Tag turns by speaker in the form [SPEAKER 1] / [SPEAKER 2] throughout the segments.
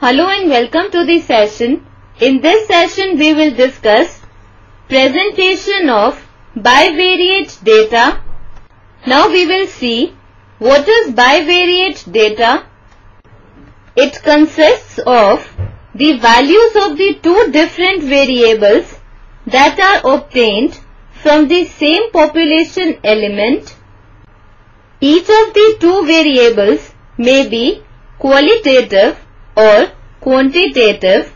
[SPEAKER 1] Hello and welcome to the session. In this session we will discuss presentation of bivariate data. Now we will see what is bivariate data. It consists of the values of the two different variables that are obtained from the same population element. Each of the two variables may be qualitative or quantitative.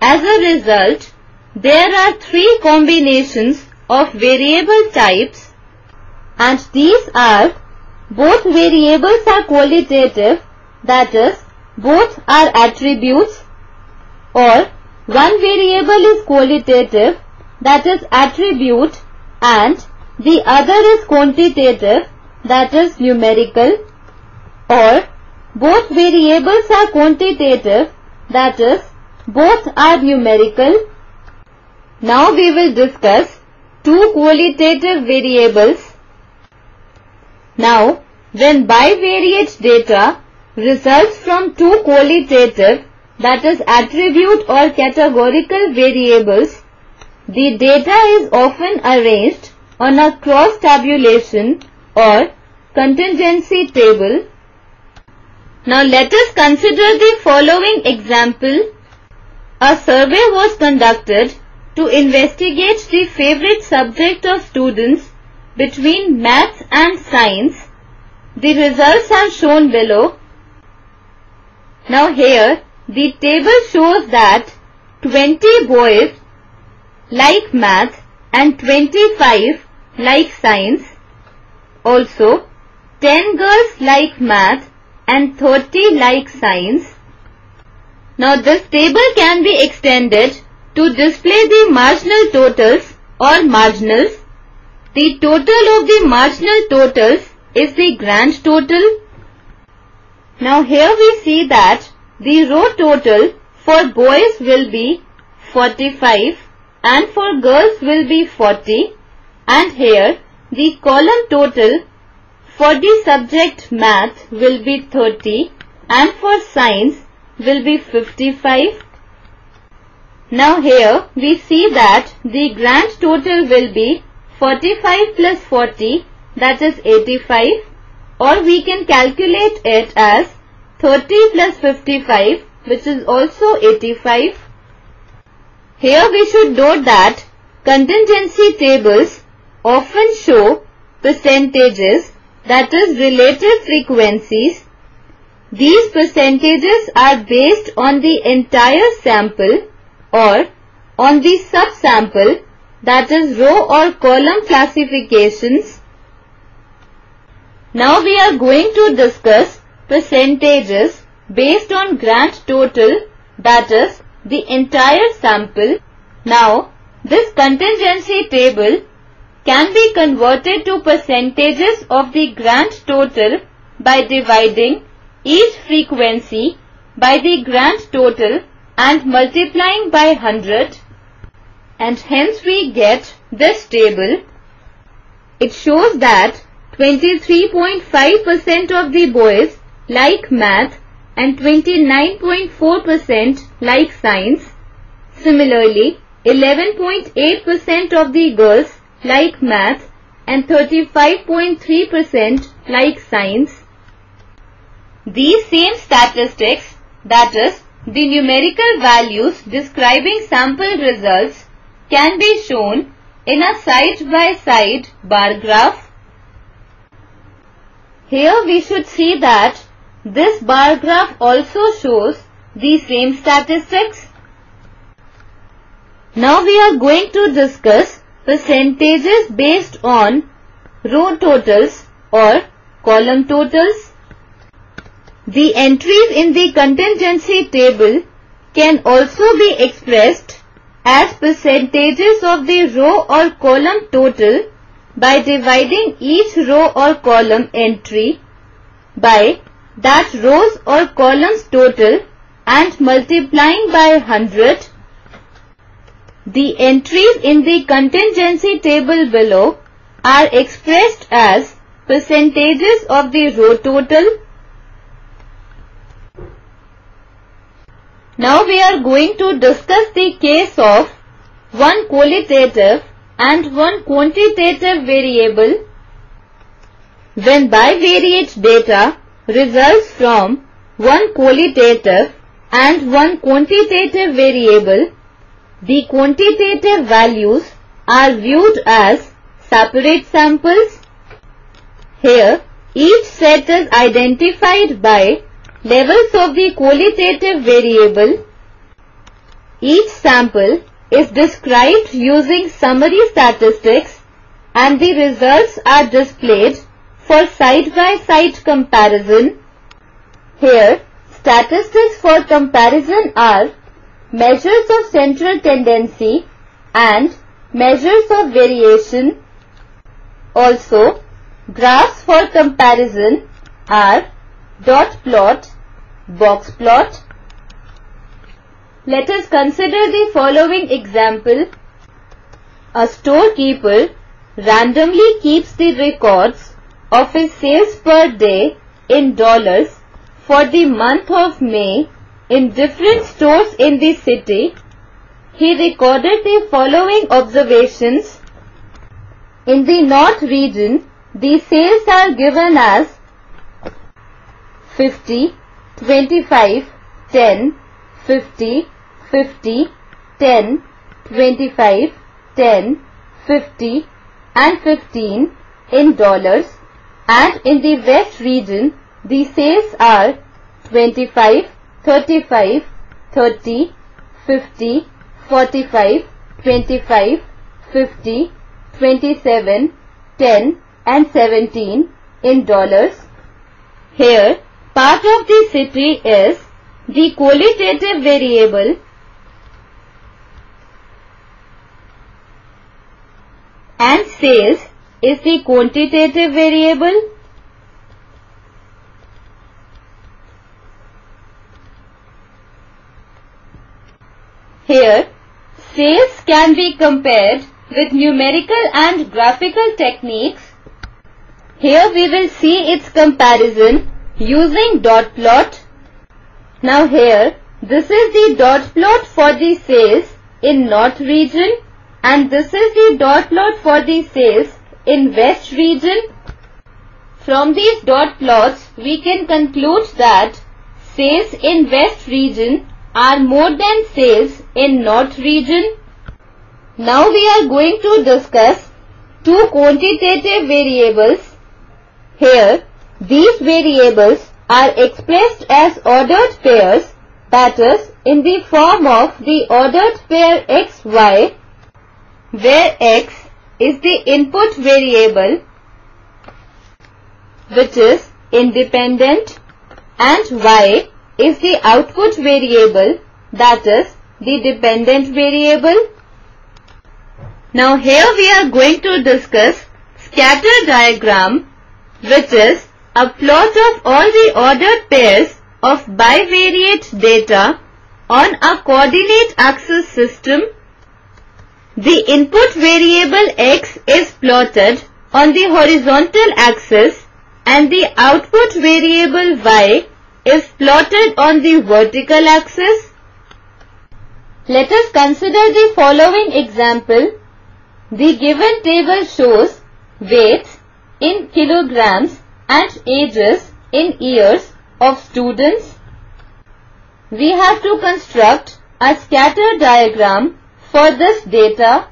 [SPEAKER 1] As a result, there are three combinations of variable types and these are both variables are qualitative that is both are attributes or one variable is qualitative that is attribute and the other is quantitative that is numerical or both variables are quantitative that is both are numerical. Now we will discuss two qualitative variables. Now when bivariate data results from two qualitative that is attribute or categorical variables, the data is often arranged on a cross tabulation or contingency table. Now let us consider the following example. A survey was conducted to investigate the favorite subject of students between maths and science. The results are shown below. Now here the table shows that 20 boys like math and 25 like science. Also 10 girls like math and 30 like signs. Now this table can be extended to display the marginal totals or marginals. The total of the marginal totals is the grand total. Now here we see that the row total for boys will be 45 and for girls will be 40 and here the column total for the subject math will be 30 and for science will be 55. Now here we see that the grand total will be 45 plus 40 that is 85 or we can calculate it as 30 plus 55 which is also 85. Here we should note that contingency tables often show percentages that is relative frequencies. These percentages are based on the entire sample or on the subsample that is row or column classifications. Now we are going to discuss percentages based on grand total that is the entire sample. Now this contingency table can be converted to percentages of the grand total by dividing each frequency by the grand total and multiplying by 100 and hence we get this table. It shows that 23.5% of the boys like math and 29.4% like science. Similarly, 11.8% of the girls like math and 35.3% like science. These same statistics, that is, the numerical values describing sample results can be shown in a side-by-side -side bar graph. Here we should see that this bar graph also shows the same statistics. Now we are going to discuss percentages based on row totals or column totals. The entries in the contingency table can also be expressed as percentages of the row or column total by dividing each row or column entry by that rows or columns total and multiplying by 100 the entries in the contingency table below are expressed as percentages of the row total. Now we are going to discuss the case of one qualitative and one quantitative variable when bivariate data results from one qualitative and one quantitative variable, the quantitative values are viewed as separate samples. Here, each set is identified by levels of the qualitative variable. Each sample is described using summary statistics and the results are displayed for side-by-side -side comparison. Here, statistics for comparison are measures of central tendency and measures of variation. Also, graphs for comparison are dot plot, box plot. Let us consider the following example. A storekeeper randomly keeps the records of his sales per day in dollars for the month of May in different stores in the city, he recorded the following observations. In the North region, the sales are given as 50, 25, 10, 50, 50, 10, 25, 10, 50 and 15 in dollars and in the west region the sales are 25, 35, 30, 50, 45, 25, 50, 27, 10 and 17 in dollars. Here part of the city is the qualitative variable and sales is the quantitative variable Here, sales can be compared with numerical and graphical techniques. Here we will see its comparison using dot plot. Now here, this is the dot plot for the sales in north region and this is the dot plot for the sales in west region. From these dot plots, we can conclude that sales in west region are more than sales in north region. Now we are going to discuss two quantitative variables. Here, these variables are expressed as ordered pairs that is in the form of the ordered pair xy where x is the input variable which is independent and y is the output variable that is the dependent variable. Now here we are going to discuss scatter diagram which is a plot of all the ordered pairs of bivariate data on a coordinate axis system the input variable x is plotted on the horizontal axis and the output variable y is plotted on the vertical axis. Let us consider the following example. The given table shows weights in kilograms and ages in years of students. We have to construct a scatter diagram for this data.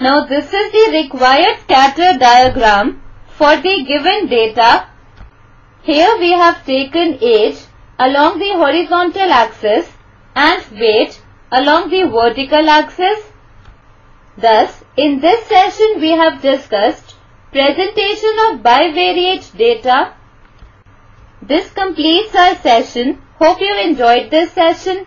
[SPEAKER 1] Now this is the required scatter diagram for the given data. Here we have taken age along the horizontal axis and weight along the vertical axis. Thus, in this session we have discussed presentation of bivariate data. This completes our session. Hope you enjoyed this session.